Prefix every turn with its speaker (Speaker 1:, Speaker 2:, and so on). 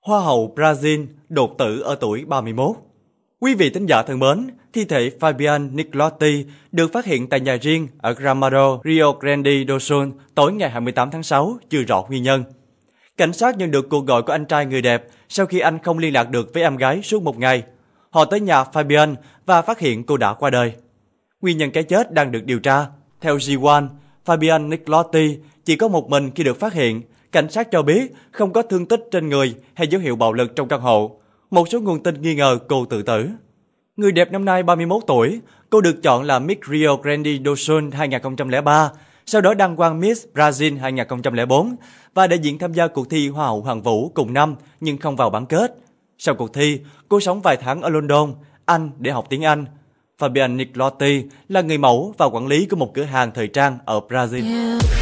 Speaker 1: Hoa hậu Brazil đột tử ở tuổi 31. Quý vị thính giả thân mến, thi thể Fabian Nicolotti được phát hiện tại nhà riêng ở Gramado, Rio Grande do Sul tối ngày 28 tháng 6, chưa rõ nguyên nhân. Cảnh sát nhận được cuộc gọi của anh trai người đẹp sau khi anh không liên lạc được với em gái suốt một ngày. Họ tới nhà Fabian và phát hiện cô đã qua đời. Nguyên nhân cái chết đang được điều tra. Theo G1, Fabian Nicolotti chỉ có một mình khi được phát hiện. Cảnh sát cho biết không có thương tích trên người hay dấu hiệu bạo lực trong căn hộ. Một số nguồn tin nghi ngờ cô tự tử. Người đẹp năm nay 31 tuổi, cô được chọn là Miss Rio Grande do Sul 2003, sau đó đăng quang Miss Brazil 2004 và đại diện tham gia cuộc thi Hoa hậu Hoàng vũ cùng năm nhưng không vào bán kết. Sau cuộc thi, cô sống vài tháng ở London, Anh để học tiếng Anh. Fabian Nicolotti là người mẫu và quản lý của một cửa hàng thời trang ở Brazil. Yeah.